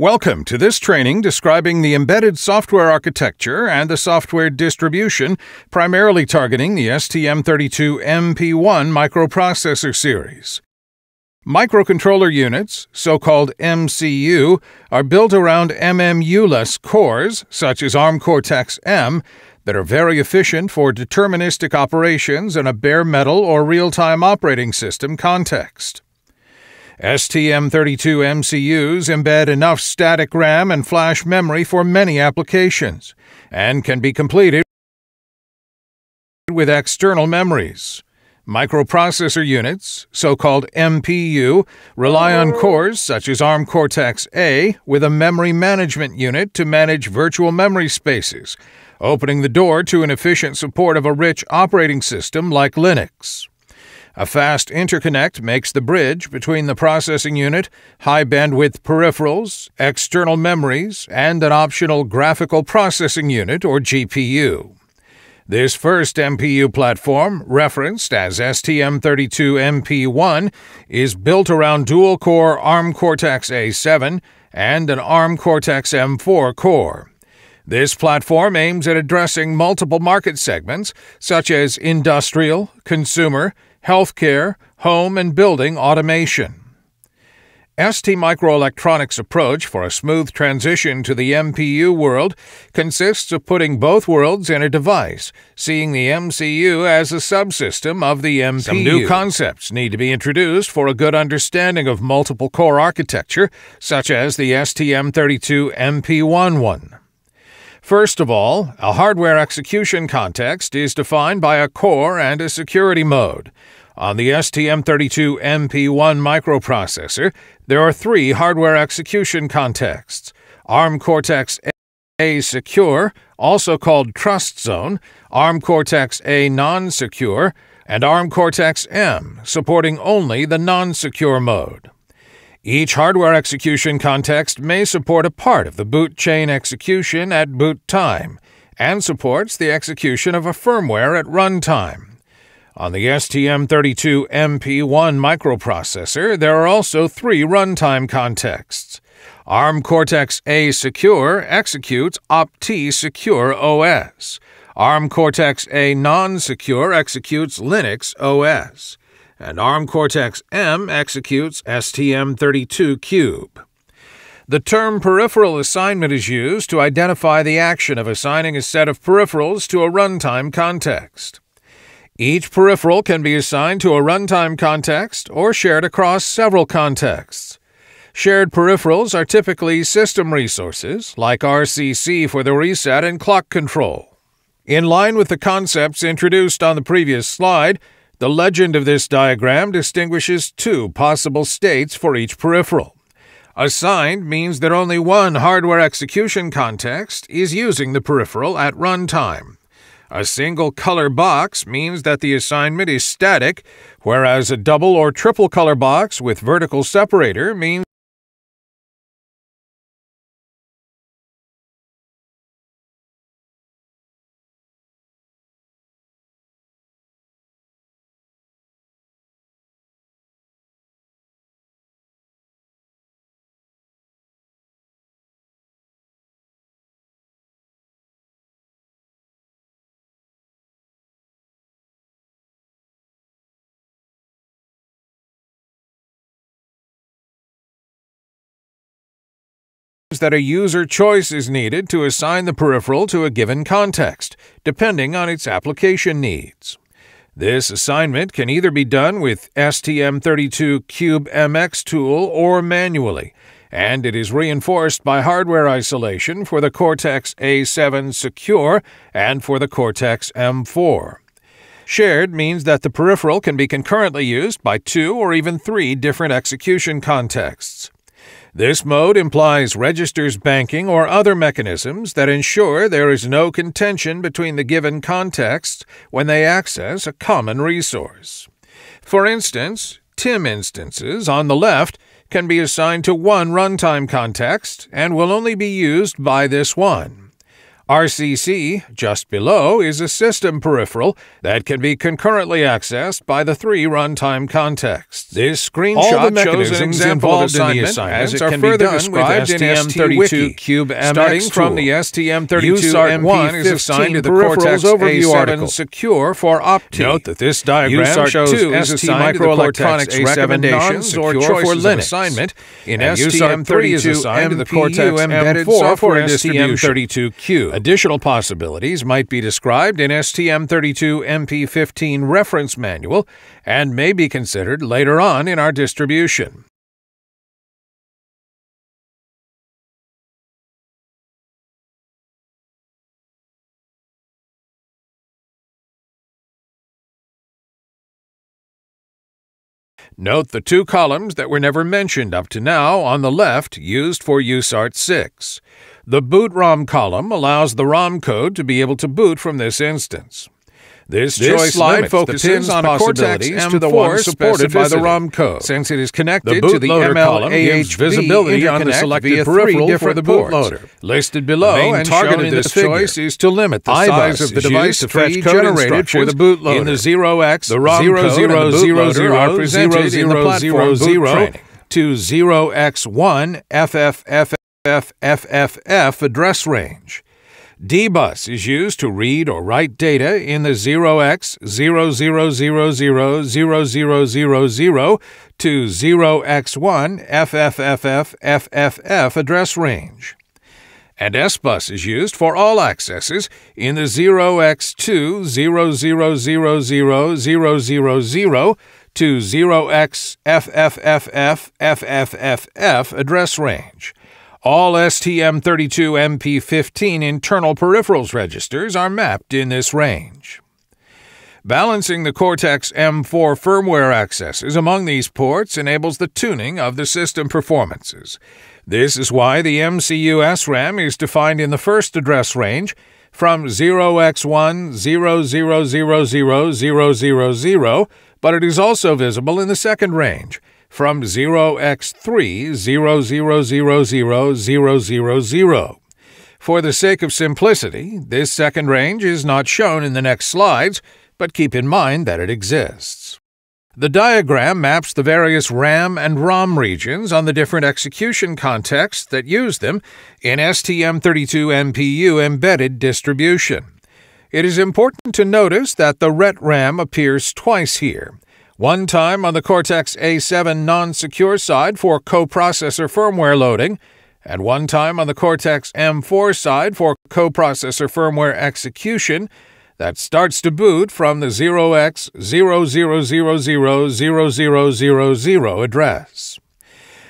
Welcome to this training describing the embedded software architecture and the software distribution, primarily targeting the STM32MP1 microprocessor series. Microcontroller units, so called MCU, are built around MMU-less cores, such as ARM Cortex M, that are very efficient for deterministic operations in a bare metal or real time operating system context. STM32 MCUs embed enough static RAM and flash memory for many applications and can be completed with external memories. Microprocessor units, so called MPU, rely on oh. cores such as ARM Cortex A with a memory management unit to manage virtual memory spaces, opening the door to an efficient support of a rich operating system like Linux. A fast interconnect makes the bridge between the processing unit, high bandwidth peripherals, external memories, and an optional graphical processing unit or GPU. This first MPU platform, referenced as STM32MP1, is built around dual core ARM Cortex A7 and an ARM Cortex M4 core. This platform aims at addressing multiple market segments such as industrial, consumer, healthcare, home, and building automation. ST Microelectronics' approach for a smooth transition to the MPU world consists of putting both worlds in a device, seeing the MCU as a subsystem of the MPU. Some new concepts need to be introduced for a good understanding of multiple core architecture, such as the STM32MP1 one. First of all, a hardware execution context is defined by a core and a security mode. On the STM32MP1 microprocessor, there are three hardware execution contexts ARM Cortex A Secure, also called Trust Zone, ARM Cortex A Non Secure, and ARM Cortex M, supporting only the non secure mode. Each hardware execution context may support a part of the boot chain execution at boot time, and supports the execution of a firmware at runtime. On the STM32MP1 microprocessor, there are also three runtime contexts. ARM Cortex A Secure executes OP-TEE Secure OS. ARM Cortex A Non-Secure executes Linux OS and ARM Cortex M executes STM32 Cube. The term peripheral assignment is used to identify the action of assigning a set of peripherals to a runtime context. Each peripheral can be assigned to a runtime context or shared across several contexts. Shared peripherals are typically system resources, like RCC for the reset and clock control. In line with the concepts introduced on the previous slide, the legend of this diagram distinguishes two possible states for each peripheral. Assigned means that only one hardware execution context is using the peripheral at runtime. A single color box means that the assignment is static, whereas a double or triple color box with vertical separator means that a user choice is needed to assign the peripheral to a given context, depending on its application needs. This assignment can either be done with STM32 Cube MX tool or manually, and it is reinforced by hardware isolation for the Cortex A7 Secure and for the Cortex M4. Shared means that the peripheral can be concurrently used by two or even three different execution contexts. This mode implies registers banking or other mechanisms that ensure there is no contention between the given contexts when they access a common resource. For instance, TIM instances on the left can be assigned to one runtime context and will only be used by this one. RCC, just below, is a system peripheral that can be concurrently accessed by the three runtime contexts. This screenshot shows an example of assignment as it can be further described in STM32 Cube MX Starting from the STM32 MP1 is assigned to the Cortex A7 article. Secure for OP-TEE. Note that this diagram USART shows ST microelectronics recommendations or choice for Linux assignment in STM32 is assigned to the Cortex embedded software distribution. STM32Cube. Additional possibilities might be described in STM32 MP15 reference manual and may be considered later on in our distribution. Note the two columns that were never mentioned up to now on the left used for USART 6. The boot ROM column allows the ROM code to be able to boot from this instance. This, this choice slide focuses on possibilities to the ones supported by the ROM code. Since it is connected to the to the ML visibility on the selected peripheral for the bootloader. Listed below the and target in this choice is to limit the size of the device to fetch code generated for the bootloader. In the 0x, the ROM 0, code 0, and the bootloader are presented 0, in the platform 0, 0, to 0x1 FFFF FFFF address range. dbus is used to read or write data in the 0x00000000 to 0x1 FFFF FFF address range. And SBus is used for all accesses in the 0x2 0000000 to 0x FFFF FFFF address range. All STM32MP15 internal peripherals registers are mapped in this range. Balancing the Cortex M4 firmware accesses among these ports enables the tuning of the system performances. This is why the MCU SRAM is defined in the first address range from 0x1 0000000, but it is also visible in the second range from 0x3 For the sake of simplicity, this second range is not shown in the next slides, but keep in mind that it exists. The diagram maps the various RAM and ROM regions on the different execution contexts that use them in STM32 MPU embedded distribution. It is important to notice that the RET-RAM appears twice here, one time on the Cortex A7 non secure side for coprocessor firmware loading, and one time on the Cortex M4 side for coprocessor firmware execution that starts to boot from the 0x00000000 address.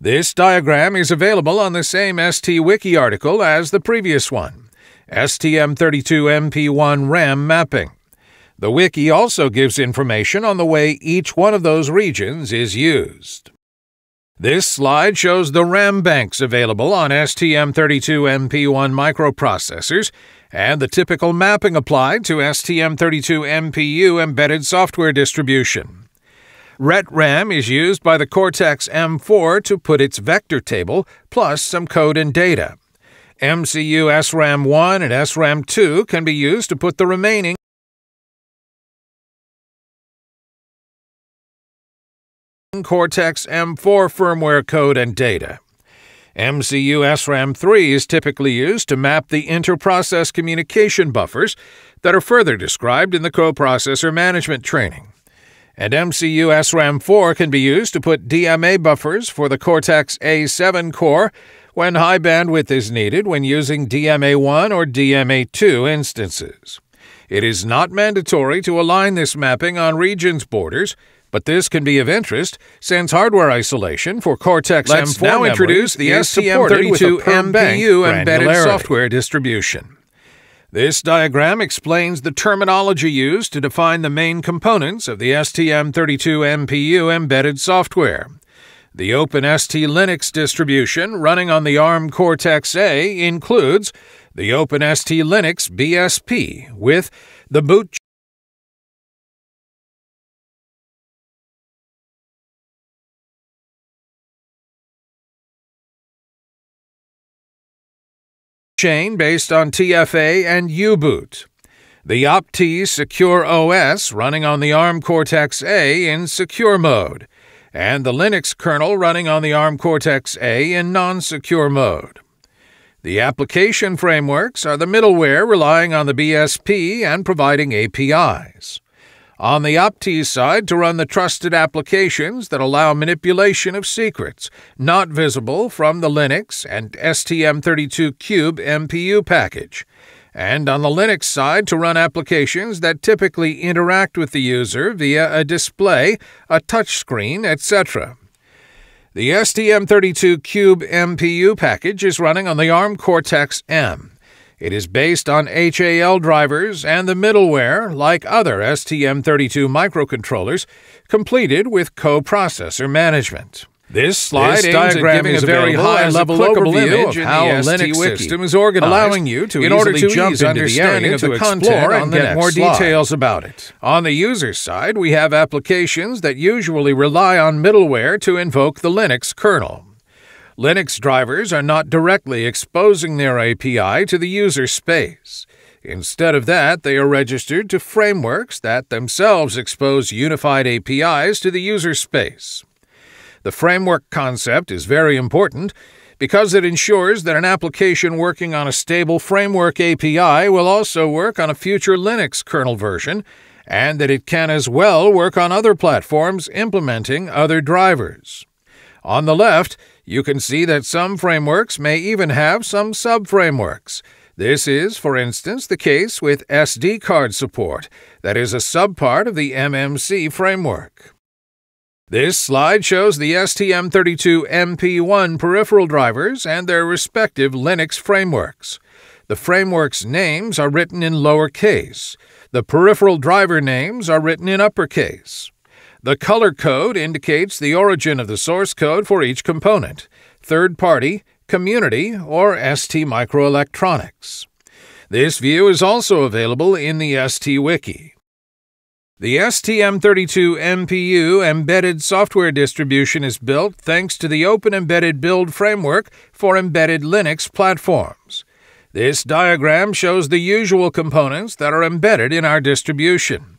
This diagram is available on the same ST-Wiki article as the previous one, STM32MP1 RAM mapping. The wiki also gives information on the way each one of those regions is used. This slide shows the RAM banks available on STM32MP1 microprocessors and the typical mapping applied to STM32MPU embedded software distribution. RET-RAM is used by the Cortex M4 to put its vector table plus some code and data. MCU SRAM1 and SRAM2 can be used to put the remaining Cortex M4 firmware code and data. MCU SRAM 3 is typically used to map the interprocess communication buffers that are further described in the coprocessor management training. And MCU SRAM 4 can be used to put DMA buffers for the Cortex A7 core when high bandwidth is needed when using DMA1 or DMA2 instances. It is not mandatory to align this mapping on regions borders, but this can be of interest since hardware isolation for Cortex Let's M4 now introduce the STM32 MPU embedded software distribution. This diagram explains the terminology used to define the main components of the STM32 MPU embedded software. The OpenST Linux distribution running on the ARM Cortex A includes the OpenST Linux BSP with the boot chain based on TFA and U-Boot. The OP-TEE Secure OS running on the ARM Cortex A in secure mode, and the Linux kernel running on the ARM Cortex A in non-secure mode. The application frameworks are the middleware relying on the BSP and providing APIs. On the OP-TEE side, to run the trusted applications that allow manipulation of secrets not visible from the Linux and STM32Cube MPU package. And on the Linux side, to run applications that typically interact with the user via a display, a touchscreen, etc. The STM32Cube MPU package is running on the ARM Cortex M. It is based on HAL drivers and the middleware, like other STM32 microcontrollers, completed with coprocessor management. This slide This aims at giving is a very available as a high-level overview of how the Linux Wiki, system is organized, allowing you to in order to easily jump ease into the understanding area of the content and the get more slide. details about it. On the user side, we have applications that usually rely on middleware to invoke the Linux kernel. Linux drivers are not directly exposing their API to the user space. Instead of that, they are registered to frameworks that themselves expose unified APIs to the user space. The framework concept is very important because it ensures that an application working on a stable framework API will also work on a future Linux kernel version and that it can as well work on other platforms implementing other drivers. On the left, you can see that some frameworks may even have some subframeworks. This is, for instance, the case with SD card support, that is a subpart of the MMC framework. This slide shows the STM32MP1 peripheral drivers and their respective Linux frameworks. The frameworks' names are written in lowercase. The peripheral driver names are written in uppercase. The color code indicates the origin of the source code for each component third party, community, or ST Microelectronics. This view is also available in the ST Wiki. The STM32 MPU embedded software distribution is built thanks to the Open Embedded Build framework for embedded Linux platforms. This diagram shows the usual components that are embedded in our distribution.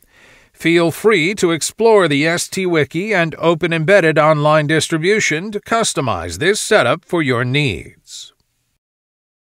Feel free to explore the ST Wiki and Open Embedded online distribution to customize this setup for your needs.